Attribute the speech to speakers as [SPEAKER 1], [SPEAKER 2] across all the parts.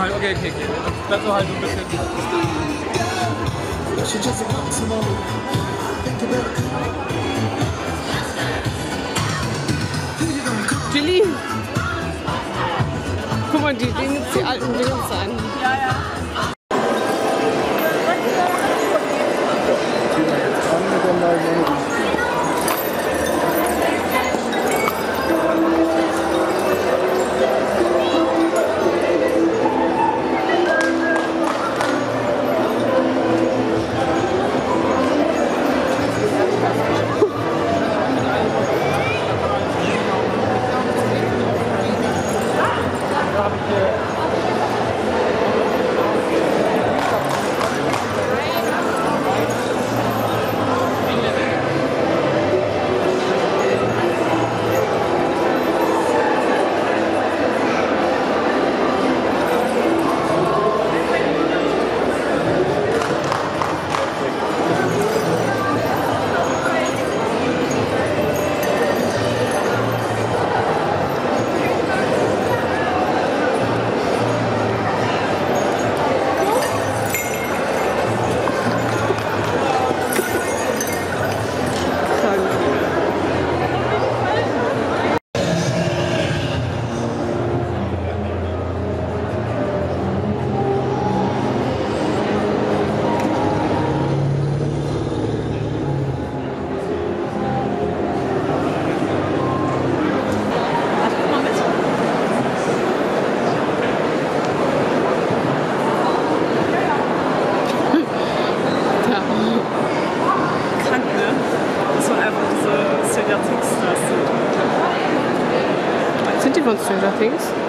[SPEAKER 1] halt, okay, okay, okay. Das so halt so ein bisschen.
[SPEAKER 2] Julie! Guck mal, die Dinge, die alten Dinge sein.
[SPEAKER 3] Things?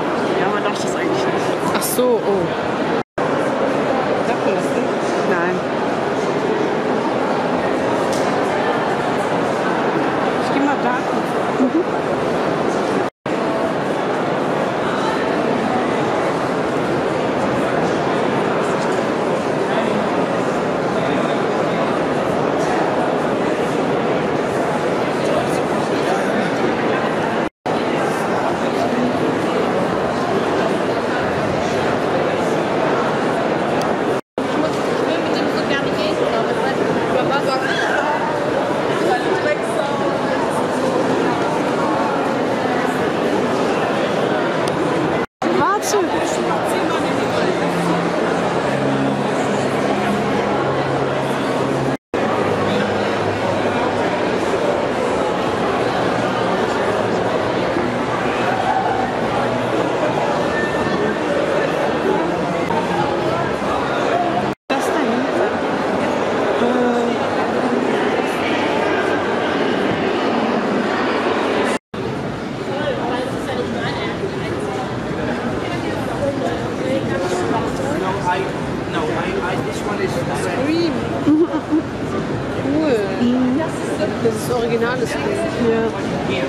[SPEAKER 3] Das
[SPEAKER 2] ist originales Scream. Ja.
[SPEAKER 4] here.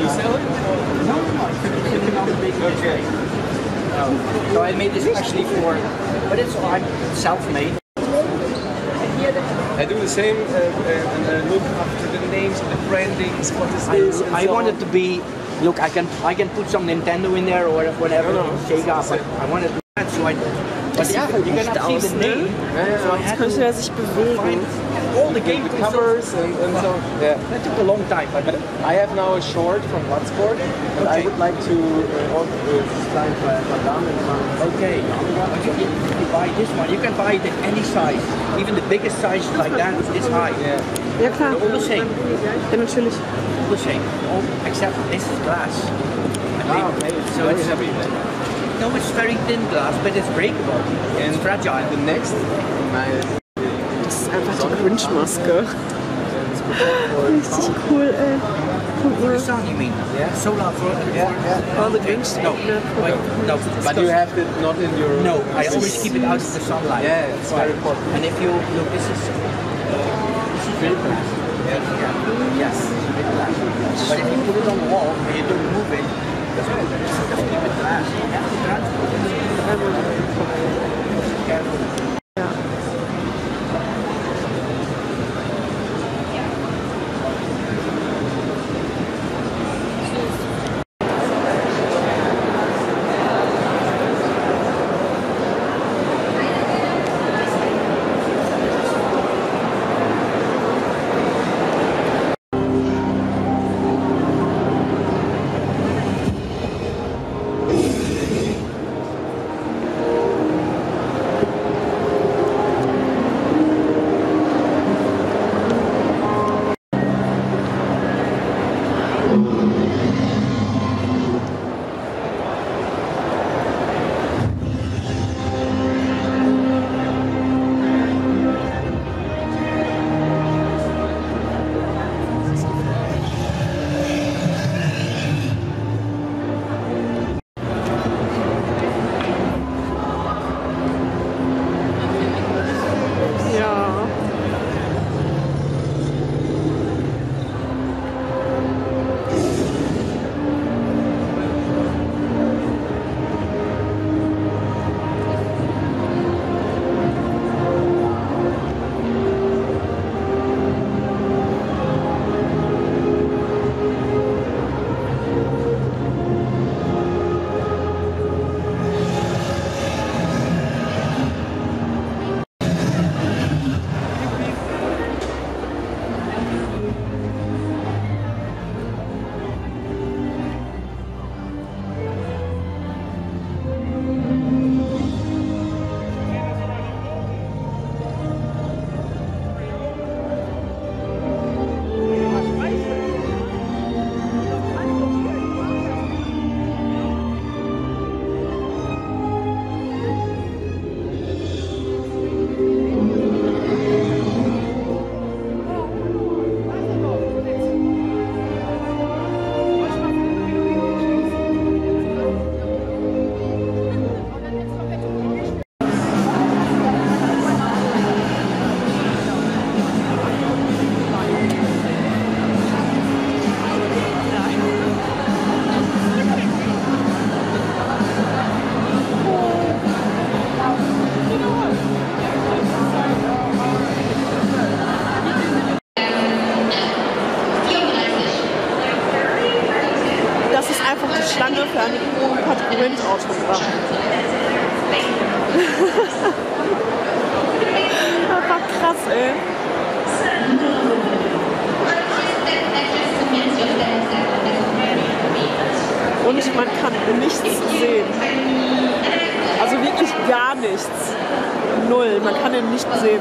[SPEAKER 4] You sell it? No, no, I couldn't make it this way. So I made this actually for, but it's all self-made.
[SPEAKER 1] I do the same uh, uh, uh, look after the names and the brandings, what is
[SPEAKER 4] I,
[SPEAKER 1] this? and
[SPEAKER 4] I
[SPEAKER 1] so on.
[SPEAKER 4] wanted to be, look, I can I can put some Nintendo in there or whatever,
[SPEAKER 1] No, no.
[SPEAKER 4] Sega, but I wanted to that, so I, but yeah, you cannot see the name. So I had
[SPEAKER 2] Könnte
[SPEAKER 4] to
[SPEAKER 2] er sich bewegen.
[SPEAKER 4] all the game
[SPEAKER 1] covers and, and so yeah.
[SPEAKER 4] That took a long time, but
[SPEAKER 1] But I have now a short from Bloodsport, and I would like to uh, order uh, sign by Van Damme and Van
[SPEAKER 4] Okay, but you, if you buy this one, you can buy it in any size. Even the biggest size like that is this high.
[SPEAKER 1] Yeah.
[SPEAKER 2] Ja, klar.
[SPEAKER 4] All the same,
[SPEAKER 2] Ja, natürlich.
[SPEAKER 4] all the same. All, except this is glass. I think.
[SPEAKER 1] okay. It's
[SPEAKER 4] So
[SPEAKER 1] very
[SPEAKER 4] it's
[SPEAKER 1] heavy. Then.
[SPEAKER 4] no, it's very thin glass, but it's breakable. And it's fragile.
[SPEAKER 1] The next, my
[SPEAKER 2] Das ist einfach die Grinch-Maske. Richtig cool, ey. Guck
[SPEAKER 4] For the
[SPEAKER 2] mal.
[SPEAKER 4] sun, you mean?
[SPEAKER 1] Yeah.
[SPEAKER 4] Solar for
[SPEAKER 1] yeah, yeah.
[SPEAKER 2] Oh, the Grinch.
[SPEAKER 4] No, wait, no.
[SPEAKER 1] But you have it not in your.
[SPEAKER 4] No, I always keep it out of the sunlight.
[SPEAKER 1] Yeah, it's very important.
[SPEAKER 4] And if you look, this is this is real glass. Yeah. Yes, it's glass. But if you put it on the wall and you don't move it, Gracias. nichts sehen. Also
[SPEAKER 2] wirklich gar nichts. Null. Man kann ihn nicht sehen.